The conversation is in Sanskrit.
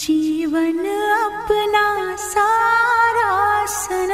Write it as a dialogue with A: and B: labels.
A: जीवन जीवनना सारासर